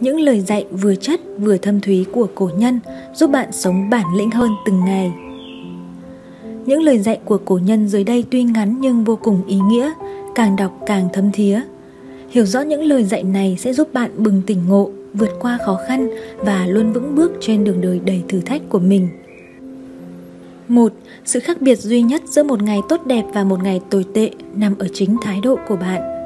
những lời dạy vừa chất vừa thâm thúy của cổ nhân giúp bạn sống bản lĩnh hơn từng ngày. Những lời dạy của cổ nhân dưới đây tuy ngắn nhưng vô cùng ý nghĩa, càng đọc càng thấm thía. Hiểu rõ những lời dạy này sẽ giúp bạn bừng tỉnh ngộ, vượt qua khó khăn và luôn vững bước trên đường đời đầy thử thách của mình. 1. sự khác biệt duy nhất giữa một ngày tốt đẹp và một ngày tồi tệ nằm ở chính thái độ của bạn.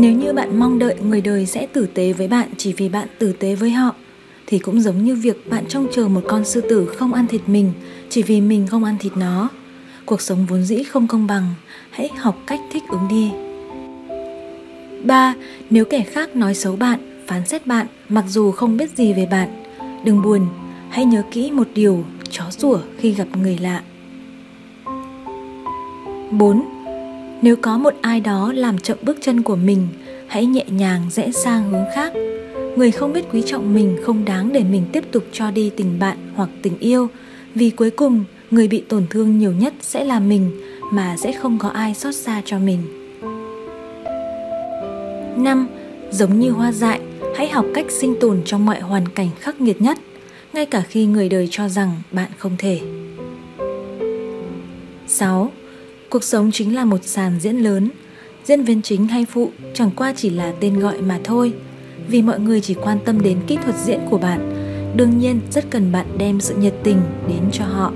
Nếu như bạn mong đợi người đời sẽ tử tế với bạn chỉ vì bạn tử tế với họ, thì cũng giống như việc bạn trông chờ một con sư tử không ăn thịt mình chỉ vì mình không ăn thịt nó. Cuộc sống vốn dĩ không công bằng, hãy học cách thích ứng đi. 3. Nếu kẻ khác nói xấu bạn, phán xét bạn mặc dù không biết gì về bạn, đừng buồn, hãy nhớ kỹ một điều, chó sủa khi gặp người lạ. 4. Nếu có một ai đó làm chậm bước chân của mình, hãy nhẹ nhàng rẽ sang hướng khác. Người không biết quý trọng mình không đáng để mình tiếp tục cho đi tình bạn hoặc tình yêu, vì cuối cùng người bị tổn thương nhiều nhất sẽ là mình mà sẽ không có ai xót xa cho mình. 5. Giống như hoa dại, hãy học cách sinh tồn trong mọi hoàn cảnh khắc nghiệt nhất, ngay cả khi người đời cho rằng bạn không thể. 6. Cuộc sống chính là một sàn diễn lớn. Diễn viên chính hay phụ chẳng qua chỉ là tên gọi mà thôi. Vì mọi người chỉ quan tâm đến kỹ thuật diễn của bạn, đương nhiên rất cần bạn đem sự nhiệt tình đến cho họ.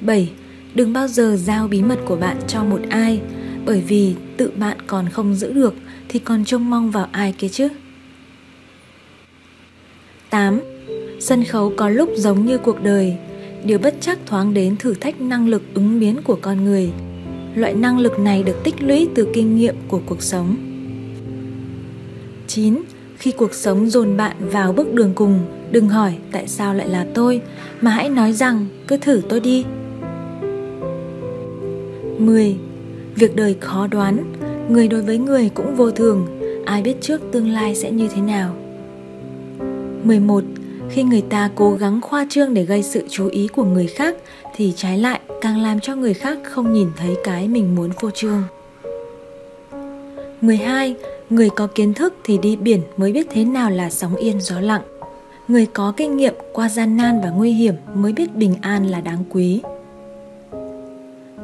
7. Đừng bao giờ giao bí mật của bạn cho một ai, bởi vì tự bạn còn không giữ được thì còn trông mong vào ai kia chứ. 8. Sân khấu có lúc giống như cuộc đời, điều bất chắc thoáng đến thử thách năng lực ứng biến của con người. Loại năng lực này được tích lũy từ kinh nghiệm của cuộc sống. 9. Khi cuộc sống dồn bạn vào bước đường cùng, đừng hỏi tại sao lại là tôi, mà hãy nói rằng cứ thử tôi đi. 10. Việc đời khó đoán, người đối với người cũng vô thường, ai biết trước tương lai sẽ như thế nào. 11. Khi người ta cố gắng khoa trương để gây sự chú ý của người khác thì trái lại càng làm cho người khác không nhìn thấy cái mình muốn phô trương. 12. Người có kiến thức thì đi biển mới biết thế nào là sóng yên gió lặng. Người có kinh nghiệm qua gian nan và nguy hiểm mới biết bình an là đáng quý.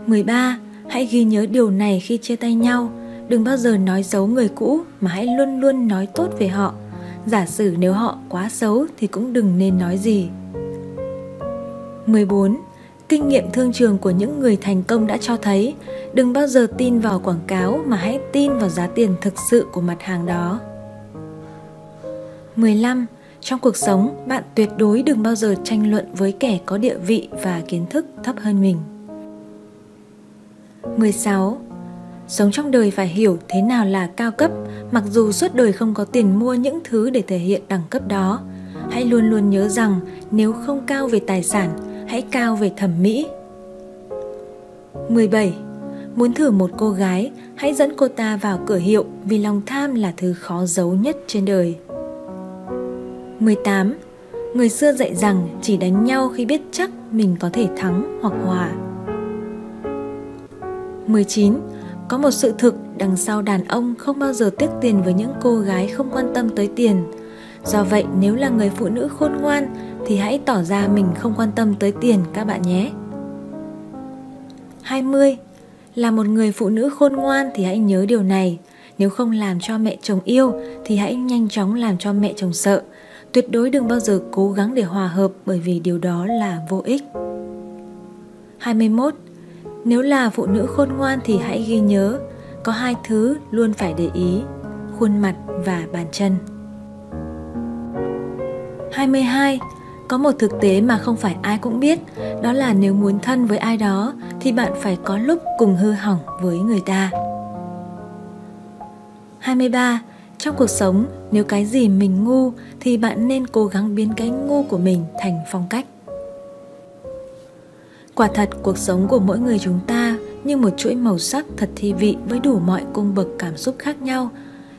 13. Hãy ghi nhớ điều này khi chia tay nhau, đừng bao giờ nói xấu người cũ mà hãy luôn luôn nói tốt về họ Giả sử nếu họ quá xấu thì cũng đừng nên nói gì. 14. Kinh nghiệm thương trường của những người thành công đã cho thấy đừng bao giờ tin vào quảng cáo mà hãy tin vào giá tiền thực sự của mặt hàng đó. 15. Trong cuộc sống, bạn tuyệt đối đừng bao giờ tranh luận với kẻ có địa vị và kiến thức thấp hơn mình. 16. Sống trong đời phải hiểu thế nào là cao cấp, mặc dù suốt đời không có tiền mua những thứ để thể hiện đẳng cấp đó. Hãy luôn luôn nhớ rằng nếu không cao về tài sản, hãy cao về thẩm mỹ. 17. Muốn thử một cô gái, hãy dẫn cô ta vào cửa hiệu vì lòng tham là thứ khó giấu nhất trên đời. 18. Người xưa dạy rằng chỉ đánh nhau khi biết chắc mình có thể thắng hoặc hòa. 19 có một sự thực đằng sau đàn ông không bao giờ tiếc tiền với những cô gái không quan tâm tới tiền. Do vậy, nếu là người phụ nữ khôn ngoan thì hãy tỏ ra mình không quan tâm tới tiền, các bạn nhé. 20. Là một người phụ nữ khôn ngoan thì hãy nhớ điều này. Nếu không làm cho mẹ chồng yêu thì hãy nhanh chóng làm cho mẹ chồng sợ. Tuyệt đối đừng bao giờ cố gắng để hòa hợp bởi vì điều đó là vô ích. 21 nếu là phụ nữ khôn ngoan thì hãy ghi nhớ có hai thứ luôn phải để ý, khuôn mặt và bàn chân. 22. Có một thực tế mà không phải ai cũng biết, đó là nếu muốn thân với ai đó thì bạn phải có lúc cùng hư hỏng với người ta. 23. Trong cuộc sống, nếu cái gì mình ngu thì bạn nên cố gắng biến cái ngu của mình thành phong cách. Quả thật cuộc sống của mỗi người chúng ta như một chuỗi màu sắc thật thi vị với đủ mọi cung bậc cảm xúc khác nhau.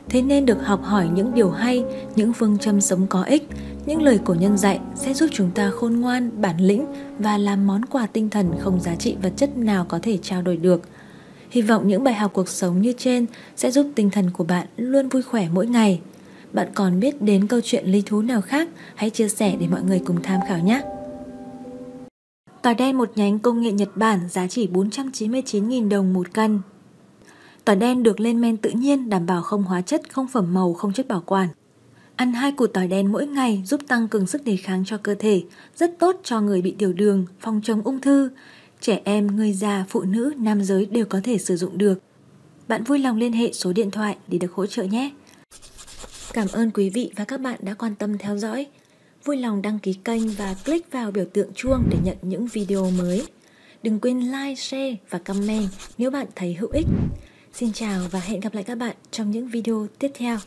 Thế nên được học hỏi những điều hay, những phương châm sống có ích, những lời cổ nhân dạy sẽ giúp chúng ta khôn ngoan, bản lĩnh và làm món quà tinh thần không giá trị vật chất nào có thể trao đổi được. Hy vọng những bài học cuộc sống như trên sẽ giúp tinh thần của bạn luôn vui khỏe mỗi ngày. Bạn còn biết đến câu chuyện lý thú nào khác, hãy chia sẻ để mọi người cùng tham khảo nhé. Tỏi đen một nhánh công nghệ Nhật Bản giá chỉ 499.000 đồng một cân. Tỏi đen được lên men tự nhiên, đảm bảo không hóa chất, không phẩm màu, không chất bảo quản. Ăn hai củ tỏi đen mỗi ngày giúp tăng cường sức đề kháng cho cơ thể, rất tốt cho người bị tiểu đường, phòng chống ung thư. Trẻ em, người già, phụ nữ, nam giới đều có thể sử dụng được. Bạn vui lòng liên hệ số điện thoại để được hỗ trợ nhé. Cảm ơn quý vị và các bạn đã quan tâm theo dõi. Vui lòng đăng ký kênh và click vào biểu tượng chuông để nhận những video mới. Đừng quên like, share và comment nếu bạn thấy hữu ích. Xin chào và hẹn gặp lại các bạn trong những video tiếp theo.